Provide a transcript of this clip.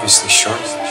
obviously short.